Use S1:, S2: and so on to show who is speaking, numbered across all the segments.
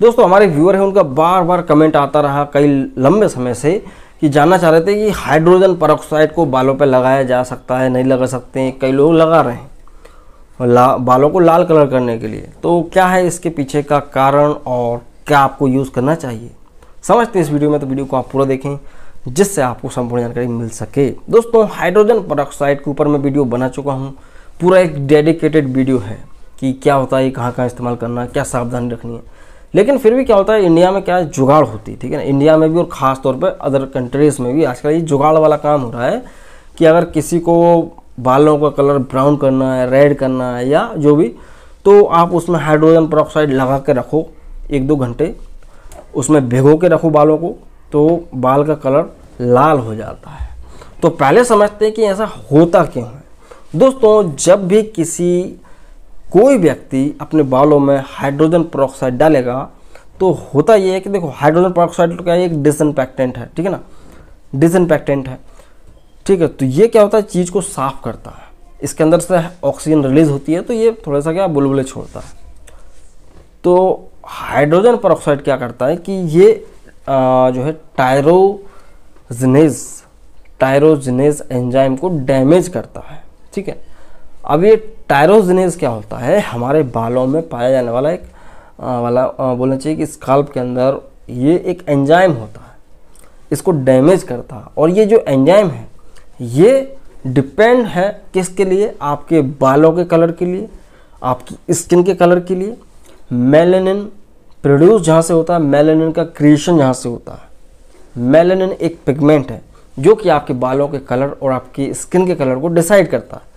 S1: दोस्तों हमारे व्यूअर हैं उनका बार बार कमेंट आता रहा कई लंबे समय से कि जानना चाह रहे थे कि हाइड्रोजन परऑक्साइड को बालों पर लगाया जा सकता है नहीं लगा सकते हैं कई लोग लगा रहे हैं ला, बालों को लाल कलर करने के लिए। तो क्या है इसके पीछे का कारण और क्या आपको यूज़ करना चाहिए? समझते हैं इस वीडियो में तो वीडियो को आप पूरा देखें जिससे आपको संपूर्ण जानकारी मिल सके। दोस्तों हाइड्रोजन परऑक्साइड के ऊपर मैं वीडियो बना चुका हूँ। पूरा एक डेडिकेटेड वीडियो है कि क्या होता है कहाँ कहाँ इस्तेमाल करना क्या सावधानी रखनी है। लेकिन फिर भी क्या होता है, इंडिया में क्या है, जुगाड़ होती है, ठीक है ना? इंडिया में भी और ख़ास तौर पर अदर कंट्रीज़ में भी आजकल ये जुगाड़ वाला काम हो रहा है कि अगर किसी को बालों का कलर ब्राउन करना है रेड करना है या जो भी तो आप उसमें हाइड्रोजन परऑक्साइड लगा के रखो एक दो घंटे। उसमें भिगो के रखो बालों को तो बाल का कलर लाल हो जाता है। तो पहले समझते हैं कि ऐसा होता क्यों है। दोस्तों, जब भी किसी कोई व्यक्ति अपने बालों में हाइड्रोजन परऑक्साइड डालेगा तो होता ये है कि देखो हाइड्रोजन परऑक्साइड तो क्या है एक डिसइनफेक्टेंट है ठीक है ना? डिसइनफेक्टेंट है। ठीक है तो ये क्या होता है? चीज़ को साफ़ करता है। इसके अंदर से ऑक्सीजन रिलीज़ होती है तो ये थोड़ा सा क्या बुलबुले छोड़ता है। तो हाइड्रोजन परऑक्साइड क्या करता है कि ये आ, जो है टायरोजनेज टायरोजनेज एंजाइम को डैमेज करता है ठीक है? अब ये टायरोजनेज क्या होता है? हमारे बालों में पाया जाने वाला एक आ, वाला आ, बोलना चाहिए कि स्काल्प के अंदर ये एक एंजाइम होता है। इसको डैमेज करता है। और ये जो एंजाइम है ये डिपेंड है किसके लिए? आपके बालों के कलर के लिए आपकी स्किन के कलर के लिए। मेलेनिन प्रोड्यूस जहाँ से होता है मेलेनिन का क्रिएशन जहाँ से होता है। मेलेनिन एक पिगमेंट है जो कि आपके बालों के कलर और आपकी स्किन के कलर को डिसाइड करता है।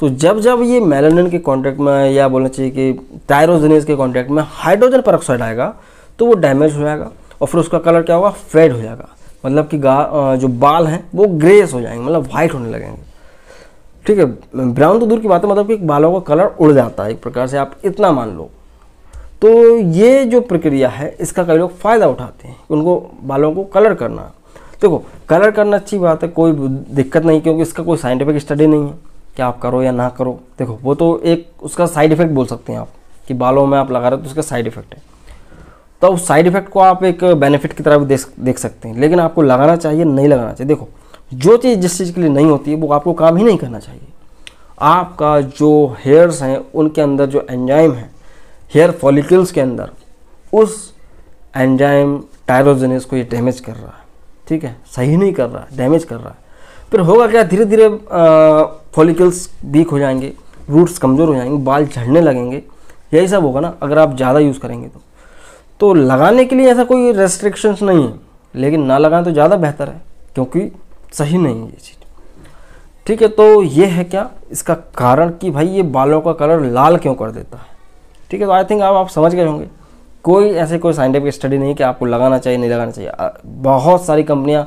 S1: तो जब जब ये मेलेनिन के कॉन्टैक्ट में या बोलना चाहिए कि टायरोजनेज के कॉन्टैक्ट में हाइड्रोजन परऑक्साइड आएगा तो वो डैमेज हो जाएगा और फिर उसका कलर क्या होगा? फेड हो जाएगा। मतलब कि जो बाल हैं, वो ग्रेस हो जाएँगे मतलब वाइट होने लगेंगे। ठीक है ब्राउन तो दूर की बात है मतलब कि बालों का कलर उड़ जाता है एक प्रकार से, आप इतना मान लो। तो ये जो प्रक्रिया है, इसका कई लोग फ़ायदा उठाते हैं उनको बालों को कलर करना। देखो कलर करना अच्छी बात है, कोई दिक्कत नहीं, क्योंकि इसका कोई साइंटिफिक स्टडी नहीं है। कि आप करो या ना करो। देखो, वो तो एक उसका साइड इफ़ेक्ट बोल सकते हैं आप कि बालों में आप लगा रहे हो तो उसका साइड इफ़ेक्ट है। तो उस साइड इफ़ेक्ट को आप एक बेनिफिट की तरह भी देख देख सकते हैं। लेकिन आपको लगाना चाहिए, नहीं लगाना चाहिए। देखो, जो चीज़ जिस चीज़ के लिए नहीं होती है, वो आपको काम ही नहीं करना चाहिए। आपका जो हेयर्स हैं, उनके अंदर जो एंजाइम है हेयर फॉलिकल्स के अंदर, उस एंजाइम टायरोजेनेस को ये डैमेज कर रहा है। ठीक है? सही नहीं कर रहा है डैमेज कर रहा है। फिर होगा क्या? धीरे धीरे फॉलिकल्स वीक हो जाएँगे रूट्स कमज़ोर हो जाएँगे, बाल झड़ने लगेंगे, यही सब होगा ना, अगर आप ज़्यादा यूज़ करेंगे तो। तो लगाने के लिए ऐसा कोई रेस्ट्रिक्शंस नहीं है, लेकिन ना लगाएँ तो ज़्यादा बेहतर है, क्योंकि सही नहीं है ये चीज़। ठीक है तो ये है क्या? इसका कारण कि भाई ये बालों का कलर लाल क्यों कर देता है? ठीक है तो आई थिंक आप आप समझ गए होंगे। कोई ऐसे कोई साइंटिफिक स्टडी नहीं कि आपको लगाना चाहिए, नहीं लगाना चाहिए। बहुत सारी कंपनियाँ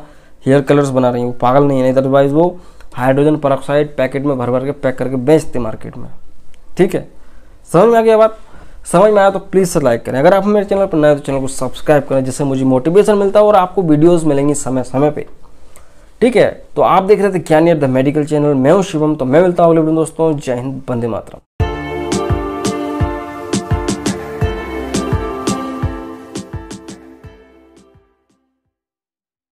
S1: हेयर कलर्स बना रही हैं। वो पागल नहीं है अदरवाइज़ वो हाइड्रोजन परऑक्साइड पैकेट में भर भर के पैक करके बेचते मार्केट में। ठीक है? समझ में आ गया बात? समझ में आया तो प्लीज़ से लाइक करें। अगर आप मेरे चैनल पर नए तो चैनल को सब्सक्राइब करें, जिससे मुझे मोटिवेशन मिलता है और आपको वीडियोस मिलेंगी समय समय पे। ठीक है? तो आप देख रहे थे ज्ञानी द मेडिकल चैनल मैं हूँ शिवम तो मैं मिलता हूँ अगले दोस्तों। जय हिंद बंदे मातरम।